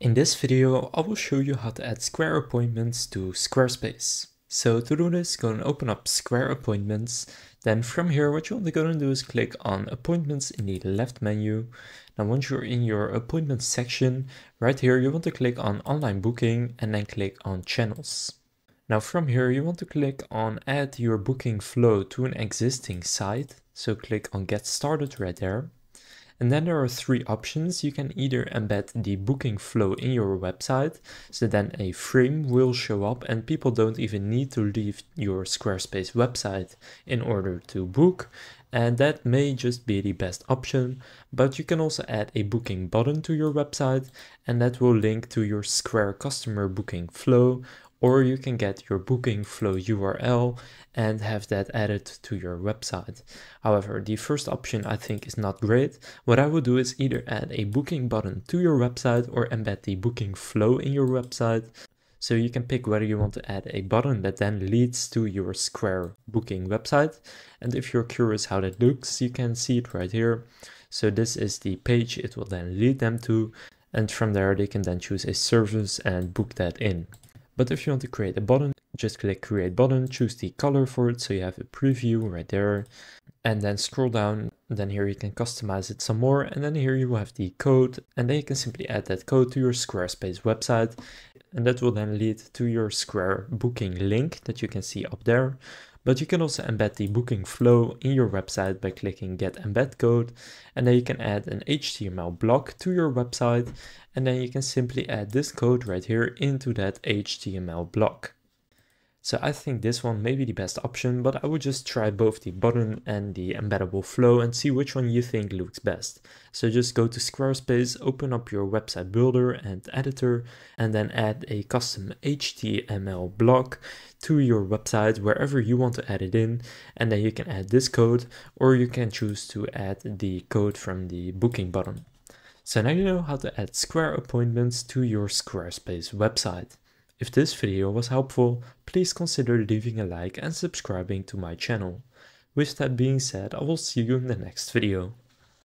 In this video, I will show you how to add Square appointments to Squarespace. So to do this, go and open up Square appointments. Then from here, what you want to do is click on appointments in the left menu. Now once you're in your appointments section, right here, you want to click on online booking and then click on channels. Now from here, you want to click on add your booking flow to an existing site. So click on get started right there. And then there are three options. You can either embed the booking flow in your website, so then a frame will show up and people don't even need to leave your Squarespace website in order to book. And that may just be the best option, but you can also add a booking button to your website and that will link to your Square customer booking flow or you can get your booking flow URL and have that added to your website. However, the first option I think is not great. What I would do is either add a booking button to your website or embed the booking flow in your website. So you can pick whether you want to add a button that then leads to your Square booking website. And if you're curious how that looks, you can see it right here. So this is the page it will then lead them to. And from there, they can then choose a service and book that in. But if you want to create a button, just click create button, choose the color for it so you have a preview right there. And then scroll down then here you can customize it some more and then here you have the code and then you can simply add that code to your Squarespace website and that will then lead to your Square booking link that you can see up there but you can also embed the booking flow in your website by clicking get embed code and then you can add an HTML block to your website and then you can simply add this code right here into that HTML block. So I think this one may be the best option, but I would just try both the button and the embeddable flow and see which one you think looks best. So just go to Squarespace, open up your website builder and editor, and then add a custom HTML block to your website wherever you want to add it in. And then you can add this code, or you can choose to add the code from the booking button. So now you know how to add Square appointments to your Squarespace website. If this video was helpful, please consider leaving a like and subscribing to my channel. With that being said, I will see you in the next video.